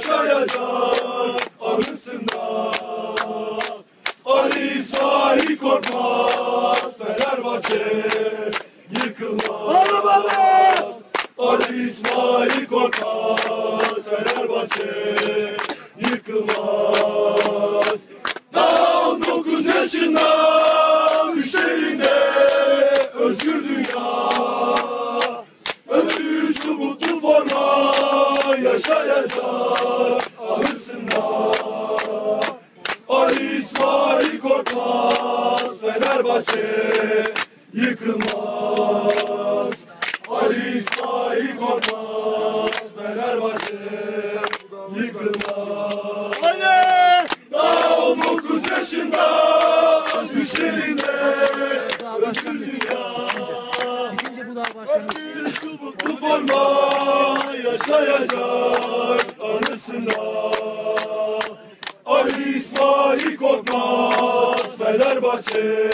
yaşayacak anısında Ali sahi korkmaz Fenerbahçe yıkılmaz Ali İsmail korkmaz Fenerbahçe. Yaşayacak anısında Ali İsmail Korkmaz Fenerbahçe yıkılmaz Ali İsmail Korkmaz Fenerbahçe yıkılmaz Daha 19 yaşında Düşlerinde özgür dünya. Bu forma yaşayacak anısında Ali İsmail Korkmaz Fenerbahçe